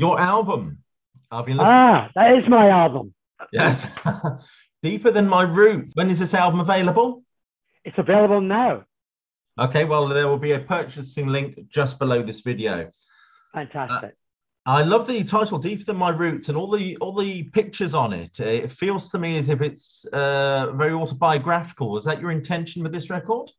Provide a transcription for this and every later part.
your album. I've been listening. Ah, that is my album. Yes. Deeper Than My Roots. When is this album available? It's available now. Okay, well, there will be a purchasing link just below this video. Fantastic. Uh, I love the title "Deeper Than My Roots" and all the all the pictures on it. It feels to me as if it's uh, very autobiographical. Is that your intention with this record?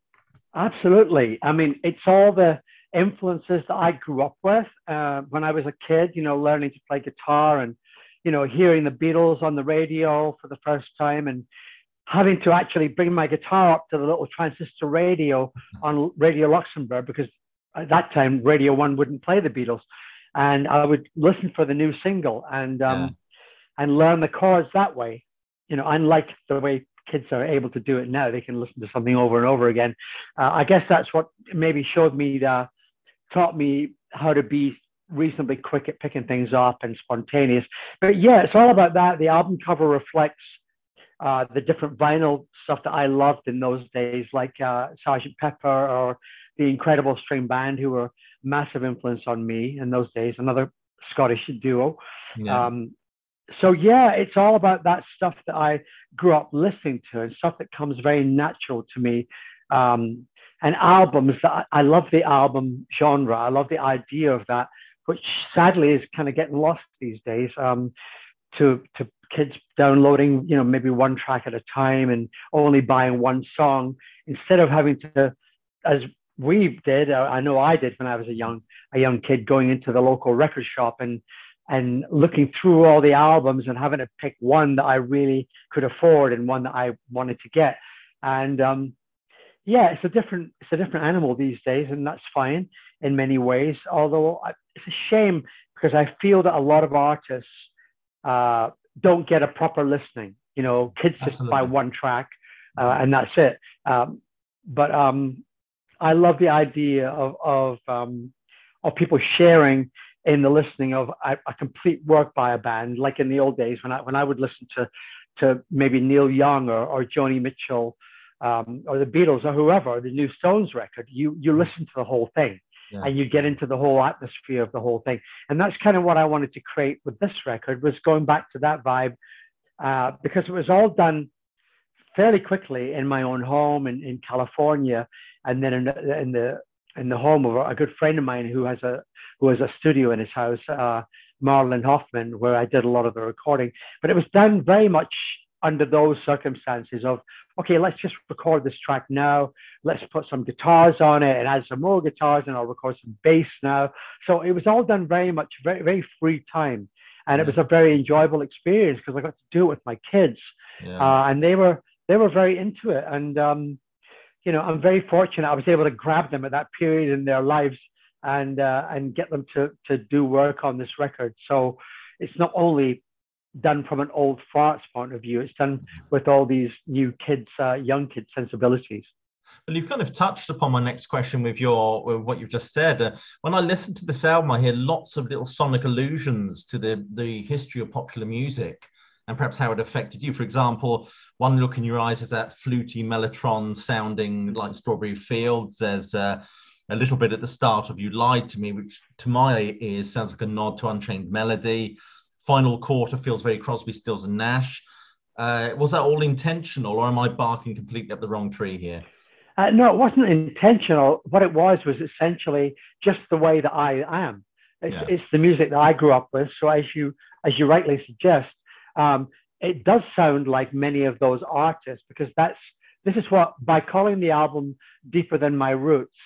Absolutely. I mean, it's all the influences that I grew up with uh, when I was a kid. You know, learning to play guitar and you know hearing the Beatles on the radio for the first time and having to actually bring my guitar up to the little transistor radio on Radio Luxembourg because at that time Radio One wouldn't play the Beatles and I would listen for the new single and um, yeah. and learn the chords that way. You know, unlike the way kids are able to do it now, they can listen to something over and over again. Uh, I guess that's what maybe showed me the, taught me how to be reasonably quick at picking things up and spontaneous. But yeah, it's all about that. The album cover reflects uh, the different vinyl stuff that I loved in those days, like uh, Sergeant Pepper or the Incredible String Band, who were massive influence on me in those days. Another Scottish duo. Yeah. Um, so yeah, it's all about that stuff that I grew up listening to and stuff that comes very natural to me. Um, and albums that I, I love the album genre. I love the idea of that, which sadly is kind of getting lost these days. Um, to to kids downloading, you know, maybe one track at a time and only buying one song instead of having to, as we did. Uh, I know I did when I was a young a young kid, going into the local record shop and and looking through all the albums and having to pick one that I really could afford and one that I wanted to get. And um, yeah, it's a different it's a different animal these days, and that's fine in many ways. Although I, it's a shame because I feel that a lot of artists uh, don't get a proper listening. You know, kids just Absolutely. buy one track uh, and that's it. Um, but um, I love the idea of of um, of people sharing in the listening of a, a, complete work by a band, like in the old days when I when I would listen to to maybe Neil Young or, or Joni Mitchell um, or the Beatles or whoever, the new Stones record, you you listen to the whole thing. Yeah. And you get into the whole atmosphere of the whole thing, and that's kind of what I wanted to create with this record was going back to that vibe, uh, because it was all done fairly quickly in my own home in, in California, and then in the, in the in the home of a good friend of mine who has a who has a studio in his house, uh, Marlon Hoffman, where I did a lot of the recording. But it was done very much under those circumstances of okay, let's just record this track now. Let's put some guitars on it and add some more guitars, and I'll record some bass now. So it was all done very much very very free time, and it was a very enjoyable experience because I got to do it with my kids, yeah. uh, and they were they were very into it, and um, you know, I'm very fortunate. I was able to grab them at that period in their lives and uh, and get them to to do work on this record. So it's not only done from an old farts point of view; it's done with all these new kids, uh, young kids sensibilities. Well, you've kind of touched upon my next question with your with what you've just said. Uh, when I listen to this album, I hear lots of little sonic allusions to the the history of popular music and perhaps how it affected you. For example, one look in your eyes is that fluty mellotron sounding like Strawberry Fields. There's uh, a little bit at the start of You Lied to Me, which to my ears sounds like a nod to Unchained Melody. Final quarter feels very Crosby, Stills, and Nash. Uh, was that all intentional, or am I barking completely up the wrong tree here? Uh, no, it wasn't intentional. What it was was essentially just the way that I am. It's, yeah. it's the music that I grew up with. So as you as you rightly suggest, um, it does sound like many of those artists because that's this is what by calling the album deeper than my roots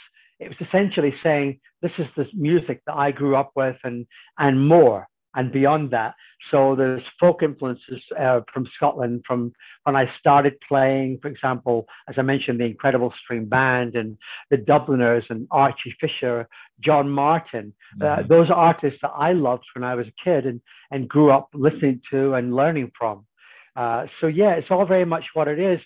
it was essentially saying this is the music that i grew up with and and more and beyond that. So there's folk influences uh, from Scotland from when I started playing, for example, as I mentioned, the Incredible String Band and the Dubliners and Archie Fisher, John Martyn. Uh, mm-hmm. Uh, those are artists that I loved when I was a kid and, and grew up listening to and learning from. Uh, so yeah, it's all very much what it is.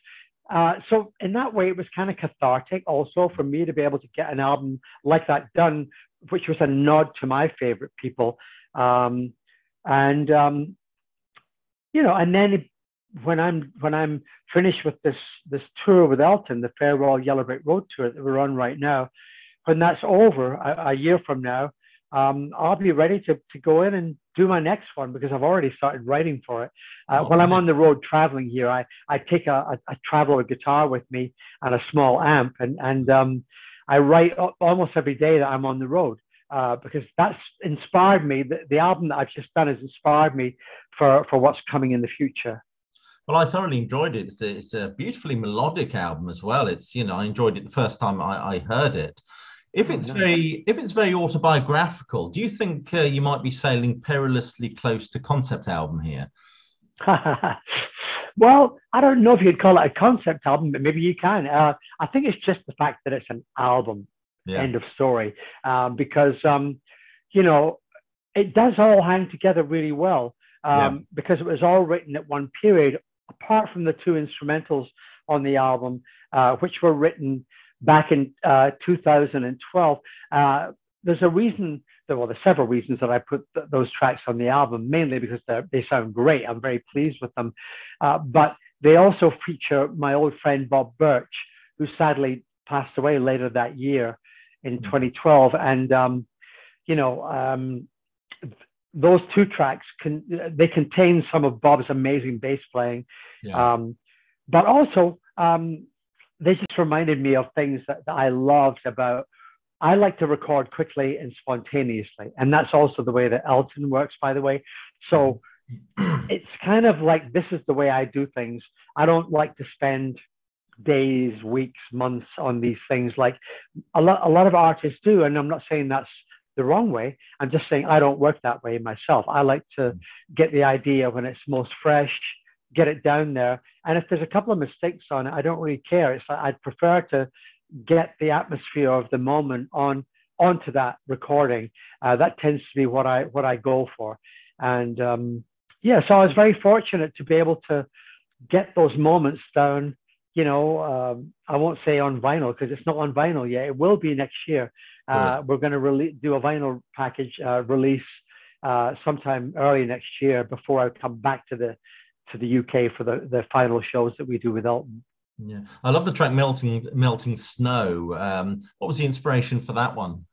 Uh, so in that way, it was kind of cathartic also for me to be able to get an album like that done, which was a nod to my favorite people. Um, and um, you know, and then when I'm when I'm finished with this this tour with Elton, the farewell Yellow Brick Road tour that we're on right now, when that's over a, a year from now, um, I'll be ready to, to go in and do my next one because I've already started writing for it. Uh, oh, while I'm on the road traveling here, I, I take a, a, a traveler guitar with me and a small amp, and, and um, I write almost every day that I'm on the road. Uh, because that's inspired me. The, the album that I've just done has inspired me for, for what's coming in the future. Well, I thoroughly enjoyed it. It's a, it's a beautifully melodic album as well. It's you know I enjoyed it the first time I, I heard it. If oh, it's very if it's very autobiographical, do you think uh, you might be sailing perilously close to concept album here? well, I don't know if you'd call it a concept album, but maybe you can. Uh, I think it's just the fact that it's an album. Yeah. End of story. Um, because um, you know it does all hang together really well um, yeah. because it was all written at one period. Apart from the two instrumentals on the album, uh, which were written back in uh, 2012. Uh, there's a reason, well, there's several reasons that I put th- those tracks on the album, mainly because they sound great. I'm very pleased with them. Uh, but they also feature my old friend Bob Birch, who sadly passed away later that year in mm-hmm. 2012. And, um, you know, um, those two tracks can they contain some of Bob's amazing bass playing, yeah. um, but also um, they just reminded me of things that, that I loved about. I like to record quickly and spontaneously, and that's also the way that Elton works, by the way. So it's kind of like this is the way I do things. I don't like to spend days, weeks, months on these things like a lot, a lot of artists do. And I'm not saying that's the wrong way. I'm just saying I don't work that way myself. I like to get the idea when it's most fresh, get it down there. And if there's a couple of mistakes on it, I don't really care. It's like I'd prefer to get the atmosphere of the moment on onto that recording. Uh, that tends to be what I what I go for. And um, yeah, so I was very fortunate to be able to get those moments down. You know, um, I won't say on vinyl because it's not on vinyl yet. It will be next year. Uh, We're going to do a vinyl package uh, release uh, sometime early next year before I come back to the to the UK for the, the final shows that we do with Elton. Yeah, I love the track "Melting Melting Snow." Um, what was the inspiration for that one?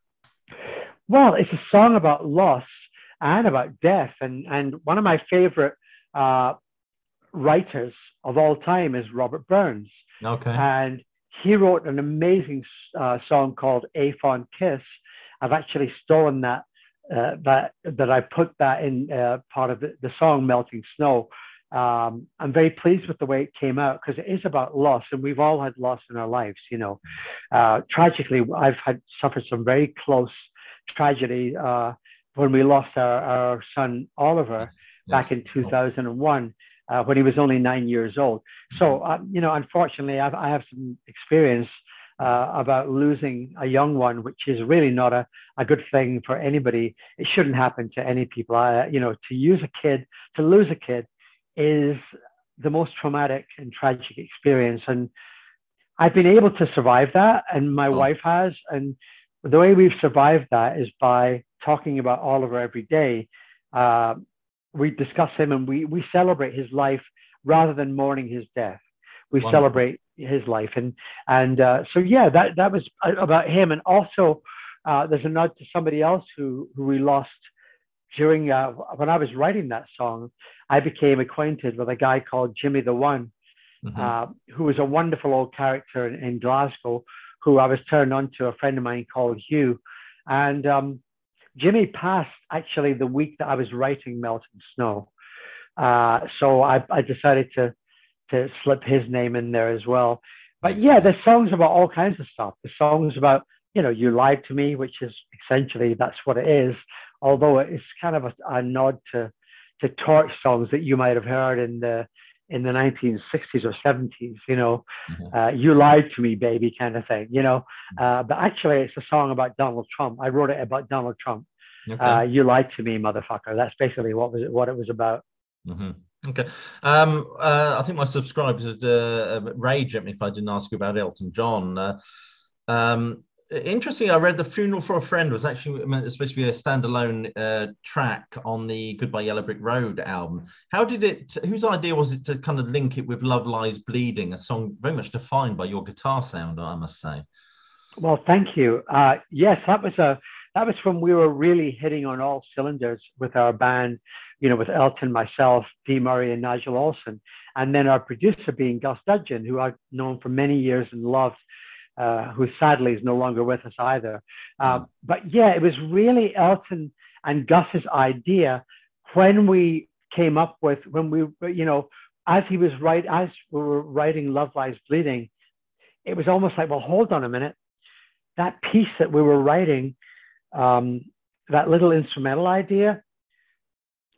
Well, it's a song about loss and about death, and and one of my favorite uh, writers of all time is Robert Burns. Okay. And he wrote an amazing uh, song called "A Fond Kiss." I've actually stolen that uh, that that I put that in uh, part of the, the song "Melting Snow." um, I'm very pleased with the way it came out because it is about loss, and we've all had loss in our lives. You know, uh, tragically, I've had suffered some very close tragedy uh, when we lost our, our son Oliver yes. back in 2001 uh, when he was only nine years old. So, uh, you know, unfortunately, I've, I have some experience. Uh, about losing a young one, which is really not a, a good thing for anybody. It shouldn't happen to any people. I, you know, to use a kid, to lose a kid is the most traumatic and tragic experience. And I've been able to survive that, and my oh. wife has. And the way we've survived that is by talking about Oliver every day. Uh, we discuss him and we, we celebrate his life rather than mourning his death. We Wonderful. celebrate his life. And, and uh, so, yeah, that, that was about him. And also, uh, there's a nod to somebody else who, who we lost during uh, when I was writing that song, I became acquainted with a guy called Jimmy the One, mm-hmm. uh, who was a wonderful old character in, in, Glasgow, who I was turned on to a friend of mine called Hugh. And um, Jimmy passed actually the week that I was writing Melting Snow. Uh, so I, I, decided to, to slip his name in there as well. But yeah, the songs about all kinds of stuff. The songs about, you know, you lied to me, which is essentially that's what it is although it's kind of a, a nod to to torch songs that you might have heard in the in the 1960s or 70s, you know, mm-hmm. uh, you lied to me, baby, kind of thing, you know. Mm-hmm. Uh, but actually, it's a song about Donald Trump. I wrote it about Donald Trump. Okay. Uh, you lied to me, motherfucker. That's basically what was it, what it was about. Mm-hmm. Okay. Um, uh, I think my subscribers would uh, rage at me if I didn't ask you about Elton John. Uh, um, interesting. I read the funeral for a friend was actually supposed to be a standalone uh, track on the Goodbye Yellow Brick Road album. How did it? Whose idea was it to kind of link it with Love Lies Bleeding, a song very much defined by your guitar sound? I must say. Well, thank you. Uh, yes, that was a that was when we were really hitting on all cylinders with our band, you know, with Elton, myself, Dee Murray, and Nigel Olsson. And then our producer being Gus Dudgeon, who I've known for many years and loved, uh, who sadly is no longer with us either. Uh, but yeah, it was really Elton and Gus's idea when we came up with, when we, you know, as he was right, as we were writing Love Lies Bleeding, it was almost like, well, hold on a minute. That piece that we were writing, um, that little instrumental idea,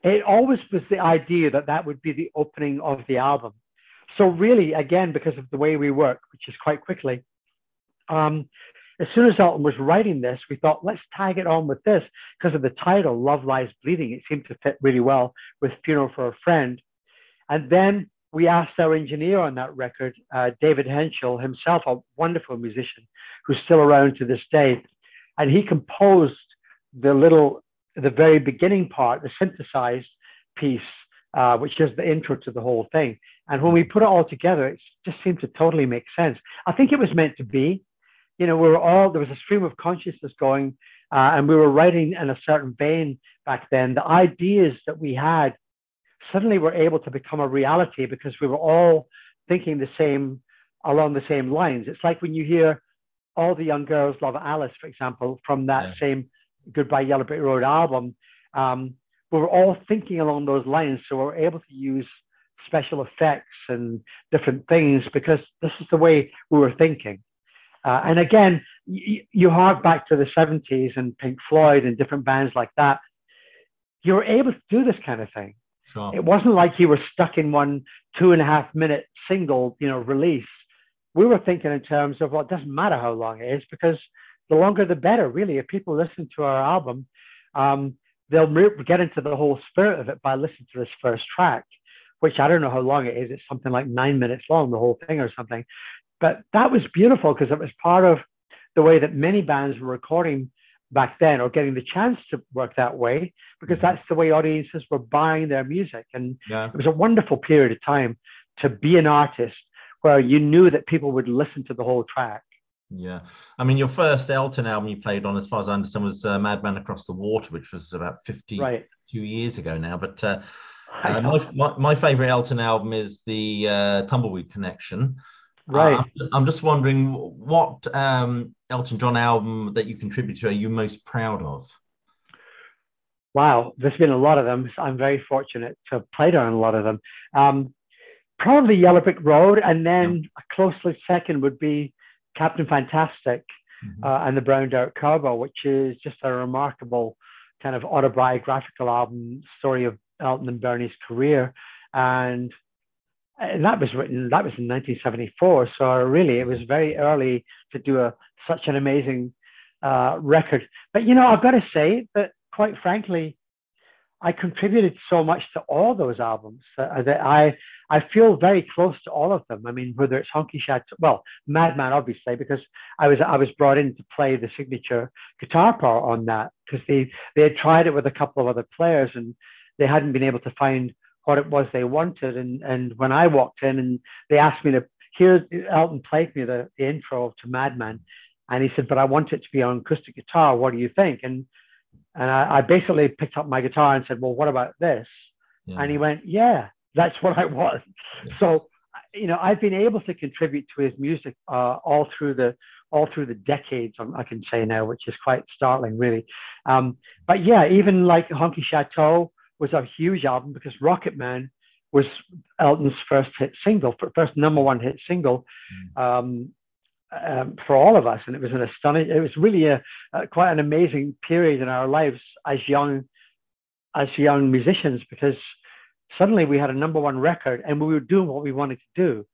it always was the idea that that would be the opening of the album. So really, again, because of the way we work, which is quite quickly, um, as soon as Elton was writing this, we thought, let's tag it on with this because of the title, Love Lies Bleeding. It seemed to fit really well with Funeral for a Friend. And then we asked our engineer on that record, uh, David Hentschel, himself a wonderful musician who's still around to this day, and he composed the little, the very beginning part, the synthesized piece, uh, which is the intro to the whole thing. And when we put it all together, it just seemed to totally make sense. I think it was meant to be. You know, we were all there was a stream of consciousness going, uh, and we were writing in a certain vein back then. The ideas that we had suddenly were able to become a reality because we were all thinking the same along the same lines. It's like when you hear all the young girls love Alice, for example, from that yeah. same Goodbye Yellow Brick Road album. Um, we were all thinking along those lines, so we were able to use special effects and different things because this is the way we were thinking. Uh, and again, y- you hark back to the 70s and Pink Floyd and different bands like that. You were able to do this kind of thing. Sure. It wasn't like you were stuck in one two and a half minute single, you know, release. We were thinking in terms of well, it doesn't matter how long it is because the longer the better, really. If people listen to our album, um, they'll get into the whole spirit of it by listening to this first track, which I don't know how long it is. It's something like nine minutes long, the whole thing or something. But that was beautiful because it was part of the way that many bands were recording back then or getting the chance to work that way because mm-hmm. that's the way audiences were buying their music. And yeah. it was a wonderful period of time to be an artist where you knew that people would listen to the whole track. Yeah, I mean, your first Elton album you played on, as far as I understand, was uh, Madman Across the Water, which was about 52 right. years ago now. But uh, uh, my, my, my, favorite Elton album is the uh, Tumbleweed Connection. Right. I'm just wondering what um, Elton John album that you contribute to are you most proud of? Wow, there's been a lot of them. I'm very fortunate to have played on a lot of them. Um, probably Yellow Brick Road, and then yeah. a closely second would be Captain Fantastic mm-hmm. uh, and the Brown Dirt Cowboy, which is just a remarkable kind of autobiographical album story of Elton and Bernie's career. And, and that was written, that was in 1974. So really, it was very early to do a, such an amazing uh, record. But, you know, I've got to say that quite frankly, I contributed so much to all those albums that, that I I feel very close to all of them. I mean, whether it's Honky Chateau, well, Madman, obviously, because I was I was brought in to play the signature guitar part on that because they they had tried it with a couple of other players and they hadn't been able to find what it was they wanted. And and when I walked in and they asked me to here, Elton played me the, the intro to Madman, and he said, "But I want it to be on acoustic guitar. What do you think?" And and I, I basically picked up my guitar and said, "Well, what about this?" Yeah. And he went, "Yeah." That's what I was. So, you know, I've been able to contribute to his music uh, all through the all through the decades. I can say now, which is quite startling, really. Um, but yeah, even like Honky Chateau was a huge album because Rocket Man was Elton's first hit single, first number one hit single. Mm. Um, um, for all of us, and it was an astonishing. It was really a, a, quite an amazing period in our lives as young as young musicians because suddenly we had a number one record and we were doing what we wanted to do.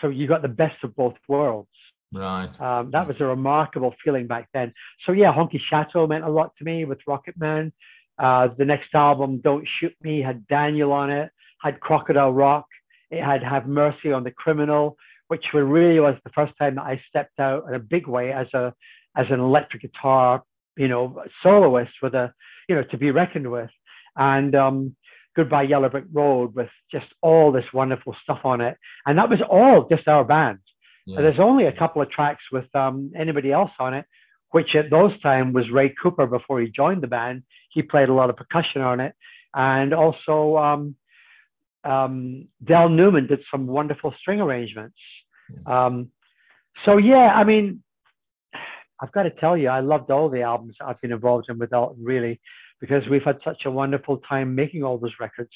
So you got the best of both worlds. Right. Um, that was a remarkable feeling back then. So yeah, Honky Chateau meant a lot to me with Rocket Man. Uh, the next album, Don't Shoot Me, had Daniel on it, had Crocodile Rock. It had Have Mercy on the Criminal, which really was the first time that I stepped out in a big way as a as an electric guitar, you know, soloist with a, you know, to be reckoned with. And um, Goodbye Yellow Brick Road with just all this wonderful stuff on it. And that was all just our band. Yeah. There's only a couple of tracks with um, anybody else on it. Which at those time was Ray Cooper before he joined the band. He played a lot of percussion on it, and also um, um, Del Newman did some wonderful string arrangements. Um, so yeah, I mean, I've got to tell you, I loved all the albums I've been involved in with Elton, really, because we've had such a wonderful time making all those records.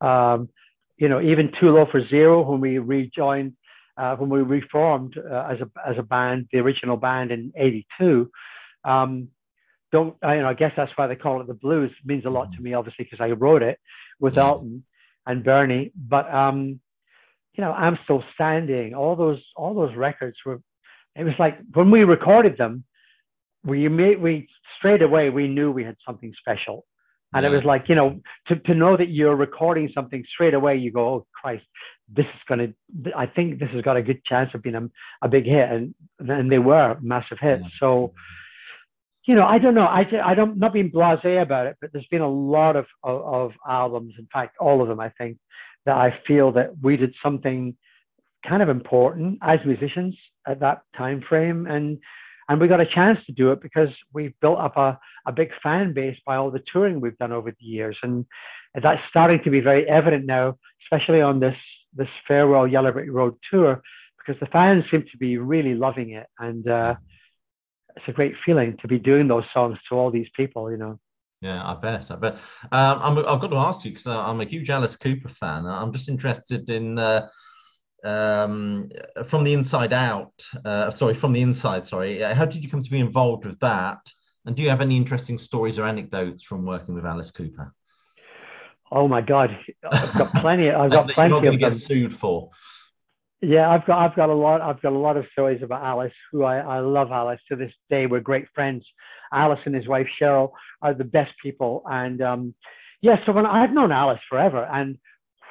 Um, you know, even Too Low for Zero, when we rejoined, uh, when we reformed uh, as a as a band, the original band in '82. Um, don't I, you know? I guess that's why they call it the blues. It means a lot to me, obviously, because I wrote it with Elton and Bernie. But um, you know, I'm still standing. All those all those records were. It was like when we recorded them, we made we straight away we knew we had something special. And yeah. it was like, you know, to, to know that you're recording something straight away, you go, oh, Christ, this is going to, I think this has got a good chance of being a, a big hit. And, and they were massive hits. So, you know, I don't know. I, I don't, not being blasé about it, but there's been a lot of, of, of albums, in fact, all of them, I think, that I feel that we did something kind of important as musicians at that time frame. And, and we got a chance to do it because we've built up a, a big fan base by all the touring we've done over the years. And that's starting to be very evident now, especially on this, this farewell Yellow Brick Road tour, because the fans seem to be really loving it. And uh, it's a great feeling to be doing those songs to all these people, you know. Yeah, I bet. I bet. Um, i have got to ask you because I'm a huge Alice Cooper fan. I'm just interested in uh, um, from the inside out. Uh, sorry, from the inside. Sorry, how did you come to be involved with that? And do you have any interesting stories or anecdotes from working with Alice Cooper? Oh my God, I've got plenty. I've got plenty you're of them. Get sued for. Yeah, I've got I've got a lot. I've got a lot of stories about Alice. Who I, I love Alice to this day. We're great friends. Alice and his wife Cheryl are the best people. And um, yeah, so when I've known Alice forever, and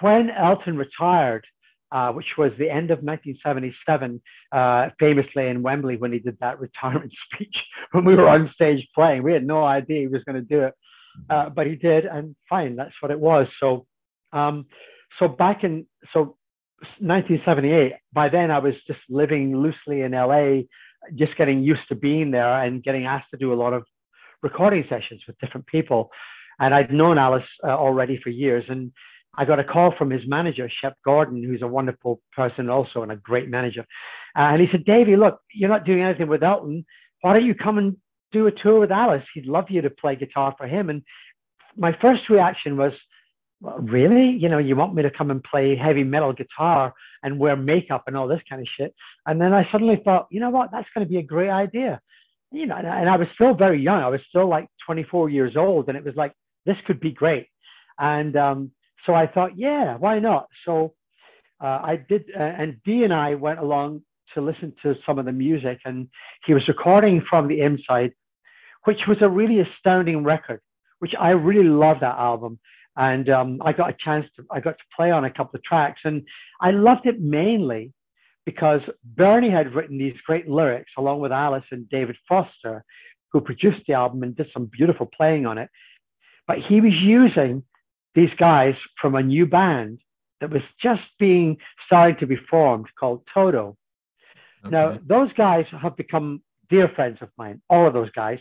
when Elton retired, uh, which was the end of 1977, uh, famously in Wembley when he did that retirement speech when we were on stage playing. We had no idea he was going to do it, uh, but he did, and fine, that's what it was. So, um, so back in so 1978. By then, I was just living loosely in LA, just getting used to being there and getting asked to do a lot of recording sessions with different people. And I'd known Alice uh, already for years, and I got a call from his manager, Shep Gordon, who's a wonderful person also and a great manager. Uh, and he said, Davey, look, you're not doing anything with Elton. Why don't you come and do a tour with Alice? He'd love you to play guitar for him. And my first reaction was, well, really? You know, you want me to come and play heavy metal guitar and wear makeup and all this kind of shit? And then I suddenly thought, you know what? That's going to be a great idea. You know, and I was still very young. I was still like 24 years old, and it was like this could be great. And um, so I thought, yeah, why not? So uh, I did, uh, and Dee and I went along to listen to some of the music, and he was recording from the inside, which was a really astounding record, which I really love that album. And um, I got a chance to, I got to play on a couple of tracks, and I loved it mainly because Bernie had written these great lyrics along with Alice and David Foster, who produced the album and did some beautiful playing on it. But he was using these guys from a new band that was just being starting to be formed called Toto. Okay. Now, those guys have become dear friends of mine, all of those guys.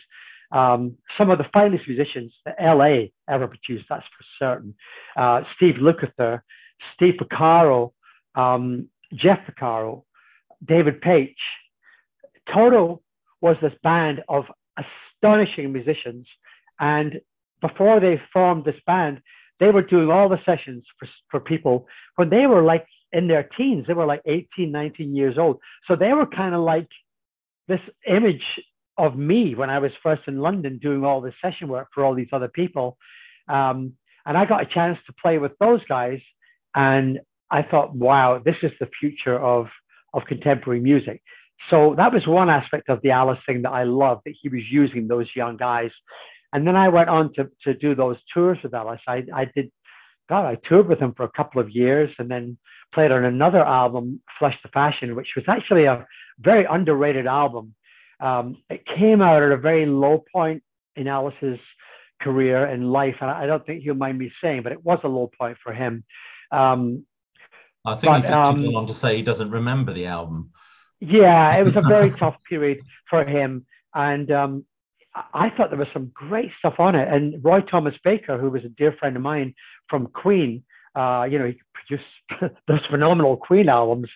Um, some of the finest musicians that LA ever produced, that's for certain. Uh, Steve Lukather, Steve Porcaro, um, Jeff Porcaro, David Paich. Toto was this band of astonishing musicians. And before they formed this band, they were doing all the sessions for, for people when they were like in their teens. They were like 18, 19 years old. So they were kind of like this image of me when I was first in London doing all this session work for all these other people. Um, and I got a chance to play with those guys. And I thought, wow, this is the future of, of contemporary music. So that was one aspect of the Alice thing that I loved, that he was using those young guys and then I went on to, to do those tours with Alice. I, I did, God, I toured with him for a couple of years and then played on another album, Flush the Fashion, which was actually a very underrated album. Um, it came out at a very low point in Alice's career and life. And I don't think he'll mind me saying, but it was a low point for him. Um, I think but, he's actually um, on to say he doesn't remember the album. Yeah, it was a very tough period for him. and um, I thought there was some great stuff on it. And Roy Thomas Baker, who was a dear friend of mine from Queen, uh, you know, he produced those phenomenal Queen albums.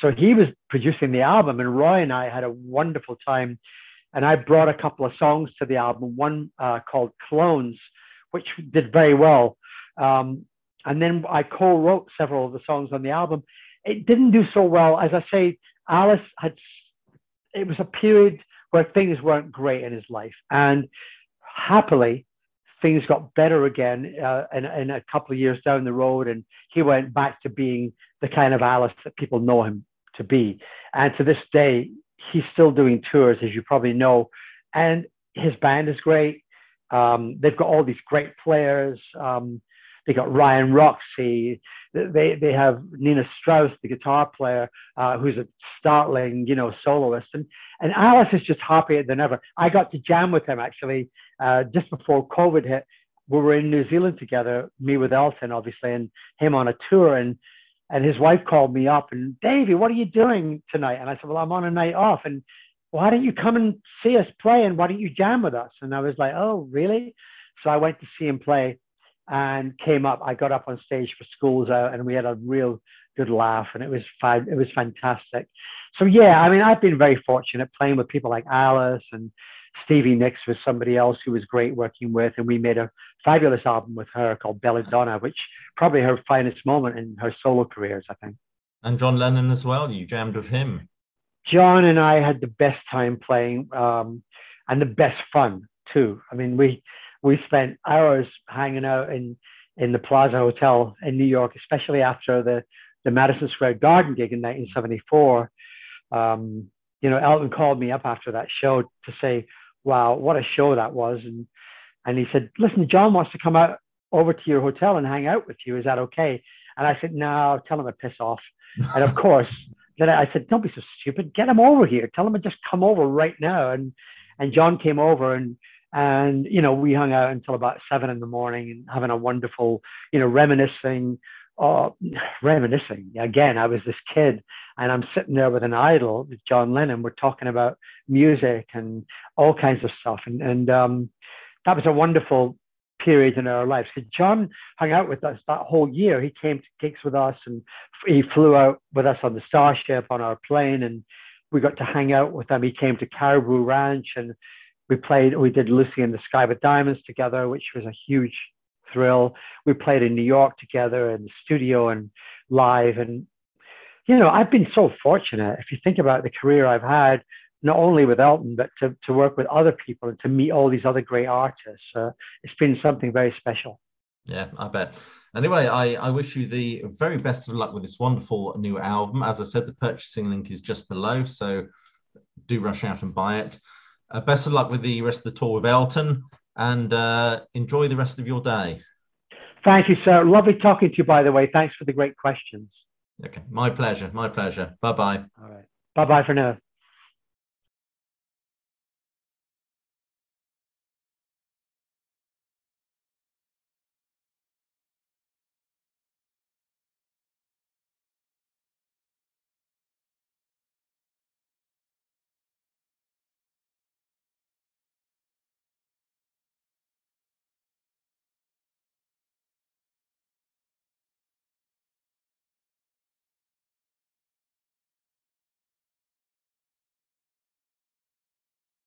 So he was producing the album, and Roy and I had a wonderful time. And I brought a couple of songs to the album, one uh, called Clones, which did very well. Um, and then I co wrote several of the songs on the album. It didn't do so well. As I say, Alice had, it was a period where things weren't great in his life. And happily, things got better again uh, in, in a couple of years down the road. And he went back to being the kind of Alice that people know him to be. And to this day, he's still doing tours, as you probably know. And his band is great. Um, they've got all these great players. Um, they got Ryan Roxie. They they have Nita Strauss, the guitar player, uh, who's a startling, you know, soloist. And and Alice is just happier than ever. I got to jam with him actually uh, just before COVID hit. We were in New Zealand together, me with Elton, obviously, and him on a tour. And and his wife called me up and Davey, what are you doing tonight? And I said, well, I'm on a night off. And why don't you come and see us play? And why don't you jam with us? And I was like, oh, really? So I went to see him play and came up. I got up on stage for Schools Out, and we had a real good laugh, and it was. It was fantastic. So yeah, I mean, I've been very fortunate playing with people like Alice and Stevie Nicks was somebody else who was great working with, and we made a fabulous album with her called Belladonna, which probably her finest moment in her solo careers, I think. And John Lennon as well. You jammed with him. John and I had the best time playing, um, and the best fun too. I mean, we we spent hours hanging out in in the Plaza Hotel in New York, especially after the the Madison Square Garden gig in 1974. Um, you know, Elton called me up after that show to say, "Wow, what a show that was!" and and he said, "Listen, John wants to come out over to your hotel and hang out with you. Is that okay?" And I said, "No, tell him to piss off." and of course, then I said, "Don't be so stupid. Get him over here. Tell him to just come over right now." And and John came over and and, you know, we hung out until about seven in the morning and having a wonderful, you know, reminiscing, uh, reminiscing. Again, I was this kid and I'm sitting there with an idol, John Lennon. We're talking about music and all kinds of stuff. And, and um, that was a wonderful period in our lives. So John hung out with us that whole year. He came to gigs with us and he flew out with us on the Starship on our plane and we got to hang out with him. He came to Caribou Ranch and we played, we did Lucy in the Sky with Diamonds together, which was a huge thrill. We played in New York together in the studio and live. And, you know, I've been so fortunate. If you think about the career I've had, not only with Elton, but to, to work with other people and to meet all these other great artists, uh, it's been something very special. Yeah, I bet. Anyway, I, I wish you the very best of luck with this wonderful new album. As I said, the purchasing link is just below, so do rush out and buy it. Uh, best of luck with the rest of the tour with Elton and uh, enjoy the rest of your day. Thank you, sir. Lovely talking to you, by the way. Thanks for the great questions. Okay, my pleasure. My pleasure. Bye bye. All right. Bye bye for now.